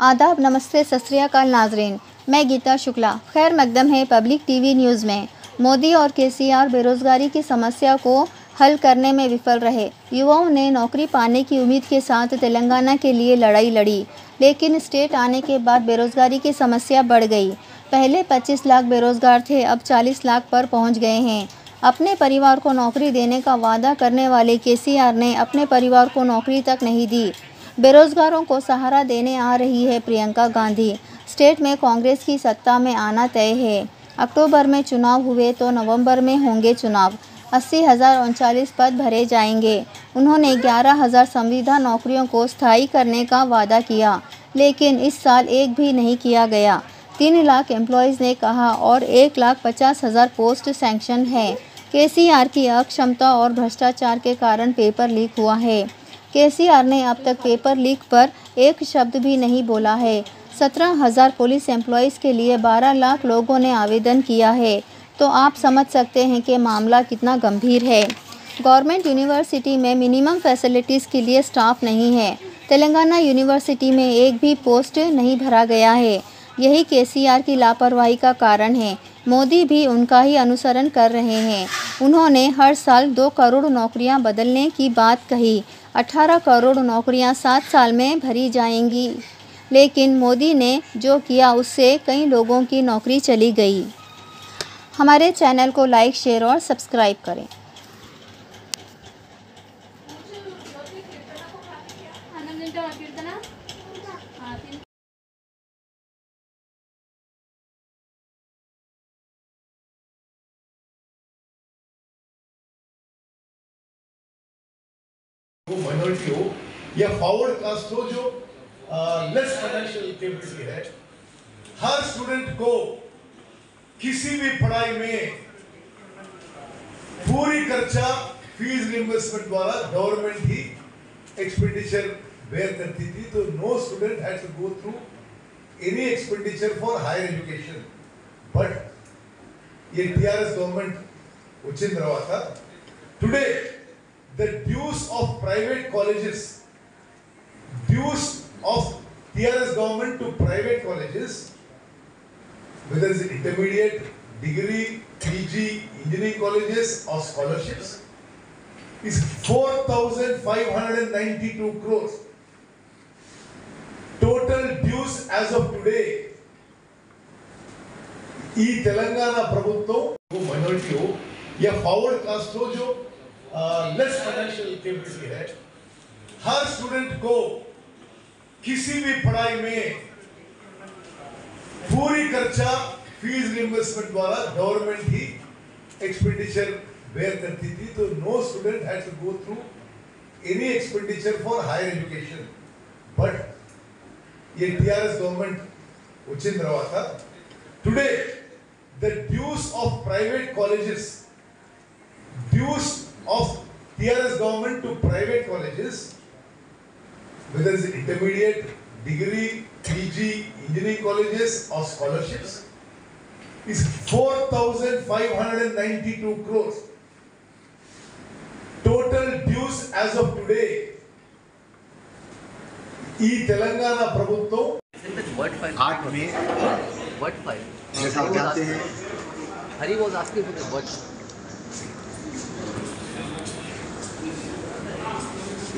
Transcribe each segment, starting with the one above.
आदाब, नमस्ते, सत नाजरीन। मैं गीता शुक्ला। खैर, मकदम है पब्लिक टीवी न्यूज़ में। मोदी और केसीआर बेरोज़गारी की समस्या को हल करने में विफल रहे। युवाओं ने नौकरी पाने की उम्मीद के साथ तेलंगाना के लिए लड़ाई लड़ी। लेकिन स्टेट आने के बाद बेरोज़गारी की समस्या बढ़ गई। पहले 25 लाख बेरोज़गार थे, अब 40 लाख पर पहुँच गए हैं। अपने परिवार को नौकरी देने का वादा करने वाले केसीआर ने अपने परिवार को नौकरी तक नहीं दी। बेरोजगारों को सहारा देने आ रही है प्रियंका गांधी। स्टेट में कांग्रेस की सत्ता में आना तय है। अक्टूबर में चुनाव हुए तो नवंबर में होंगे चुनाव। अस्सी हज़ार उनचालीस पद भरे जाएँगे। उन्होंने ग्यारह हज़ार संविदा नौकरियों को स्थायी करने का वादा किया, लेकिन इस साल एक भी नहीं किया गया। तीन लाख एम्प्लॉयज़ ने कहा, और एक लाख पचास हज़ार पोस्ट सैंक्शन है। केसीआर की अक्षमता और भ्रष्टाचार के कारण पेपर लीक हुआ है। केसीआर ने अब तक पेपर लीक पर एक शब्द भी नहीं बोला है। सत्रह हज़ार पुलिस एम्प्लॉयज़ के लिए बारह लाख लोगों ने आवेदन किया है। तो आप समझ सकते हैं कि मामला कितना गंभीर है। गवर्नमेंट यूनिवर्सिटी में मिनिमम फैसिलिटीज़ के लिए स्टाफ नहीं है। तेलंगाना यूनिवर्सिटी में एक भी पोस्ट नहीं भरा गया है। यही केसीआर की लापरवाही का कारण है। मोदी भी उनका ही अनुसरण कर रहे हैं। उन्होंने हर साल दो करोड़ नौकरियाँ बदलने की बात कही। 18 करोड़ नौकरियाँ सात साल में भरी जाएँगी। लेकिन मोदी ने जो किया, उससे कई लोगों की नौकरी चली गई। हमारे चैनल को लाइक, शेयर और सब्सक्राइब करें। वो हो या फॉरवर्ड कास्ट हो जो लेस फाइनेंशियल कैपेबिलिटी है, हर स्टूडेंट को किसी भी पढ़ाई में पूरी खर्चा फ़ीस रिइंबर्समेंट द्वारा गवर्नमेंट ही एक्सपेंडिचर बेयर करती थी तो no student had to go through any expenditure for higher education but ये टीआरएस गवर्नमेंट उचित रहा था today the dues of private colleges, dues of TRS government to private colleges, whether it's intermediate, degree, PG, engineering colleges or scholarships, is 4,592 crores. Total dues as of today. ఈ తెలంగాణ ప్రభుత్వం minority हो या forward caste हो जो less financial capability है। हर student को किसी भी पढ़ाई में पूरी खर्चा फ़ीस रिइंबर्समेंट द्वारा गवर्नमेंट ही एक्सपेंडिचर बेयर करती थी। तो no student had to go through any expenditure for higher education but ये टीआरएस गवर्नमेंट उचित रहा था। Today the dues of private colleges of TRS government to private colleges, whether it's intermediate, degree, PG, engineering colleges or scholarships, is 4,592 crores. Total dues as of today. ఈ తెలంగాణ ప్రభుత్వం Word file. आठ में Word file. जैसा आप जानते हैं Hari was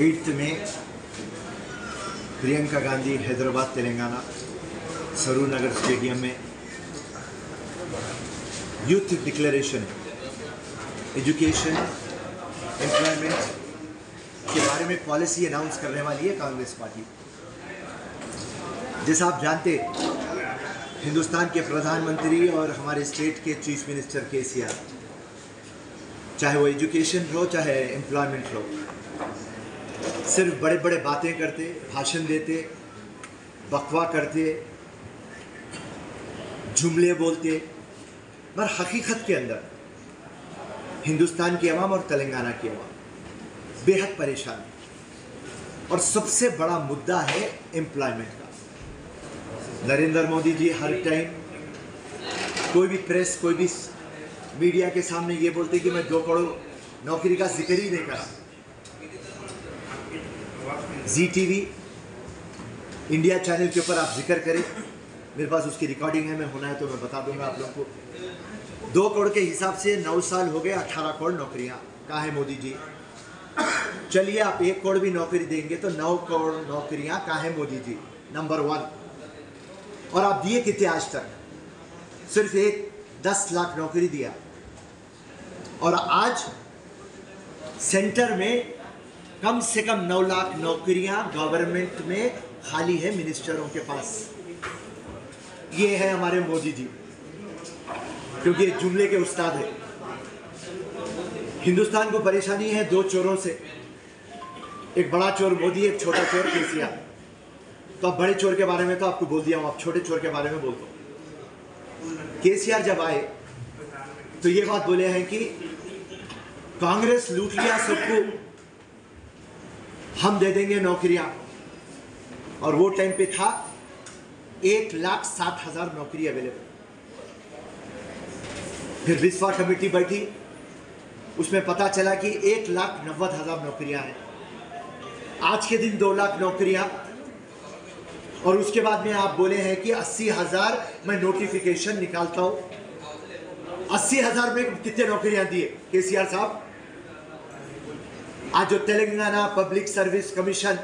eighth में प्रियंका गांधी हैदराबाद, तेलंगाना सरू नगर स्टेडियम में यूथ डिक्लेरेशन, एजुकेशन, एम्प्लॉयमेंट के बारे में पॉलिसी अनाउंस करने वाली है कांग्रेस पार्टी। जैसा आप जानते, हिंदुस्तान के प्रधानमंत्री और हमारे स्टेट के चीफ मिनिस्टर के सी चाहे वो एजुकेशन हो, चाहे एम्प्लॉयमेंट हो सिर्फ़ बड़े बड़े बातें करते, भाषण देते, बकवा करते, जुमले बोलते, मगर हकीकत के अंदर, हिंदुस्तान की अवाम और तेलंगाना की अवाम बेहद परेशान और सबसे बड़ा मुद्दा है एम्प्लॉयमेंट का। नरेंद्र मोदी जी हर टाइम कोई भी प्रेस, कोई भी मीडिया के सामने ये बोलते कि मैं दो करोड़ नौकरी का ज़िक्र ही नहीं करा जी टीवी इंडिया चैनल के ऊपर आप ज़िक्र करें। मेरे पास उसकी रिकॉर्डिंग है, मैं होना है तो मैं बता दूँगा आप लोगों को। दो करोड़ के हिसाब से नौ साल हो गए अट्ठारह करोड़ नौकरियाँ। कहा है मोदी जी? चलिए आप एक करोड़ भी नौकरी देंगे तो नौ करोड़ नौकरियाँ कहा है मोदी जी? नंबर वन और आप दिए कितने आज तक? सिर्फ़ एक दस लाख नौकरी दिया। और आज सेंटर में कम से कम नौ लाख नौकरियाँ गवर्नमेंट में खाली है मिनिस्टरों के पास। ये है हमारे मोदी जी। क्योंकि जुमले के उस्ताद है। हिंदुस्तान को परेशानी है दो चोरों से। एक बड़ा चोर मोदी, एक छोटा चोर केसीआर। तो आप बड़े चोर के बारे में तो आपको बोल दिया हूँ, आप छोटे चोर के बारे में बोल दो। केसीआर जब आए तो ये बात बोले हैं कि कांग्रेस लूट लिया सबको। हम दे देंगे नौकरियाँ। और वो टाइम पे था एक लाख सात हज़ार नौकरी अवेलेबल फिर विश्वा कमेटी बैठी। उसमें पता चला कि एक लाख नब्बे हज़ार नौकरियाँ हैं। आज के दिन दो लाख नौकरियाँ। और उसके बाद में आप बोले हैं कि अस्सी हज़ार मैं नोटिफिकेशन निकालता हूँ। अस्सी हज़ार में कितने नौकरियाँ दिए? केसीआर साहब? आज जो Telangana public service commission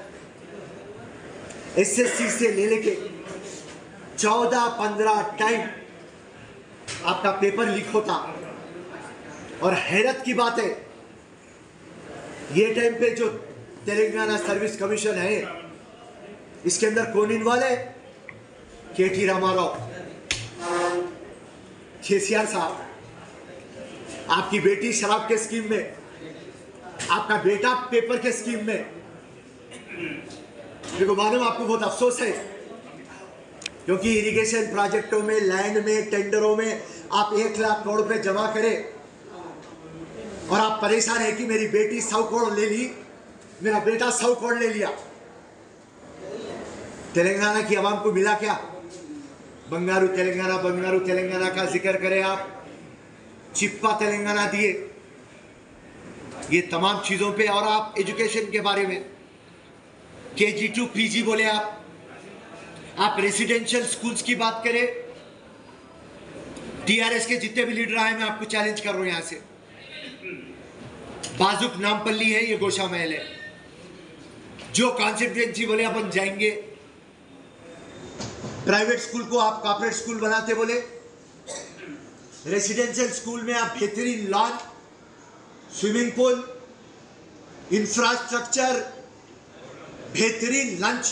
SSC से ले लेके चौदह पंद्रह टाइम आपका पेपर लीक होता और हैरत की बात है, ये टाइम पे जो तेलंगाना सर्विस कमीशन है, इसके अंदर कौन इन्वॉल्व है? के टी रामाराव केसीआर साहब, आपकी बेटी शराब के स्कीम में आपका बेटा पेपर के स्कीम में। देखो, मालूम आपको बहुत अफसोस है, क्योंकि इरिगेशन प्रोजेक्टों में लैंड में टेंडरों में आप एक लाख करोड़ रुपए जमा करें और आप परेशान है कि मेरी बेटी सौ करोड़ ले ली, मेरा बेटा सौ करोड़ ले लिया। तेलंगाना की आवाम को मिला क्या? बंगारू तेलंगाना बंगारू तेलंगाना का ज़िक्र करें आप। चिप्पा तेलंगाना दिए। ये तमाम चीज़ों पे और आप एजुकेशन के बारे में। के जी टू पी जी बोले आप। आप रेसिडेंशियल स्कूल्स की बात करें। टीआरएस के जितने भी लीडर आए, मैं आपको चैलेंज कर रहा हूँ यहाँ से। बाजुक नामपल्ली है, ये गोशा महल है। जो कॉन्स्टिट्युएंसी बोले, अपन जाएँगे। प्राइवेट स्कूल को आप कॉर्पोरेट स्कूल बनाते बोले। रेसिडेंशियल स्कूल में आप बेहतरीन लॉन स्विमिंग पूल इंफ्रास्ट्रक्चर बेहतरीन लंच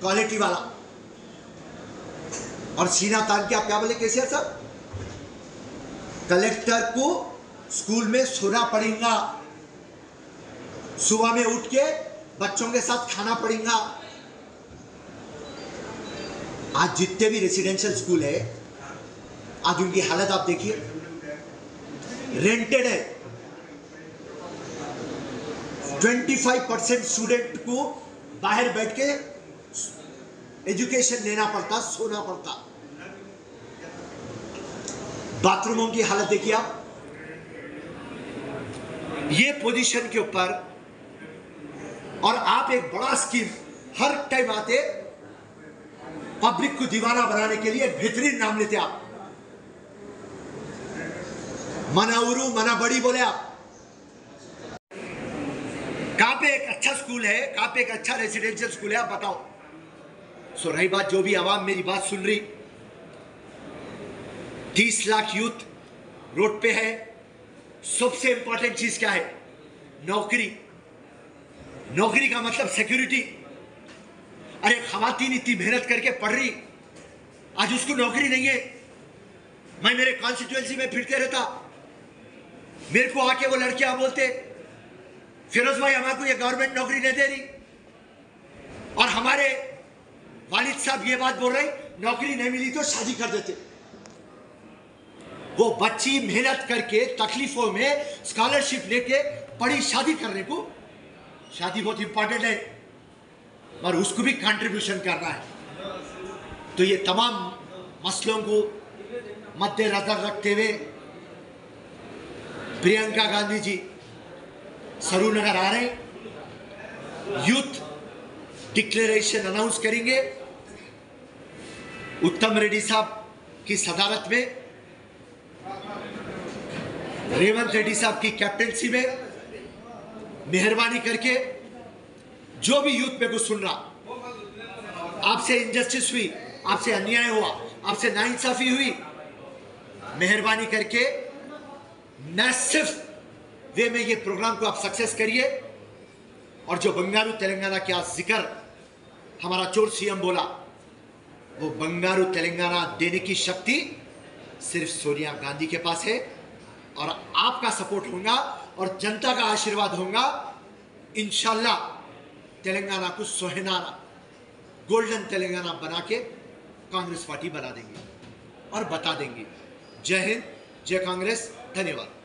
क्वालिटी वाला। और सीना तान के आप क्या बोले कैसे साहब? कलेक्टर को स्कूल में सोना पड़ेगा। सुबह में उठ के बच्चों के साथ खाना पड़ेगा। आज जितने भी रेसिडेंशियल स्कूल है, आज उनकी हालत आप देखिए। रेंटेड है। 25 परसेंट स्टूडेंट को बाहर बैठ के एजुकेशन लेना पड़ता, सोना पड़ता। बाथरूमों की हालत देखिए आप। ये पोजीशन के ऊपर और आप एक बड़ा स्कीम हर टाइम आते पब्लिक को दीवाना बनाने के लिए बेहतरीन नाम लेते आप। मना उरू मना बड़ी बोले आप कहाँ पे एक अच्छा स्कूल है कहाँ पे एक अच्छा रेसिडेंशियल स्कूल है, आप बताओ। सो रही बात जो भी आवाम मेरी बात सुन रही। तीस लाख यूथ रोड पे है। सबसे इंपॉर्टेंट चीज़ क्या है? नौकरी। नौकरी का मतलब सिक्योरिटी अरे, खातन इतनी मेहनत करके पढ़ रही। आज उसको नौकरी नहीं है। मैं मेरे कॉन्स्टिट्युएंसी में फिरते रहता। मेरे को आके वो लड़कियाँ बोलते फिरोज भाई हमारे ये गवर्नमेंट नौकरी नहीं दे रही। और हमारे वालिद साहब ये बात बोल रहे, नौकरी नहीं मिली तो शादी कर देते। वो बच्ची मेहनत करके, तकलीफों में स्कॉलरशिप लेके पढ़ी शादी करने को। शादी बहुत इंपॉर्टेंट है और उसको भी कंट्रीब्यूशन करना है। तो ये तमाम मसलों को मद्देनजर रखते हुए प्रियंका गांधी जी सरू नगर आ रहे हैं। यूथ डिक्लेरेशन अनाउंस करेंगे। उत्तम रेड्डी साहब की सदारत में, रेवंत रेड्डी साहब की कैप्टनसी में मेहरबानी करके जो भी यूथ में कुछ सुन रहा, आपसे इनजस्टिस हुई, आपसे अन्याय हुआ, आपसे नाइंसाफी हुई, मेहरबानी करके मैसिव वे में ये प्रोग्राम को आप सक्सेस करिए। और जो बंगारू तेलंगाना का ज़िक्र हमारा चोर सीएम बोला, वो बंगारू तेलंगाना देने की शक्ति सिर्फ़ सोनिया गांधी के पास है। और आपका सपोर्ट होगा और जनता का आशीर्वाद होगा। इंशाल्लाह तेलंगाना को सोहनारा गोल्डन तेलंगाना बना के कांग्रेस पार्टी बना देंगे और बता देंगे। जय हिंद, जय कांग्रेस, धन्यवाद।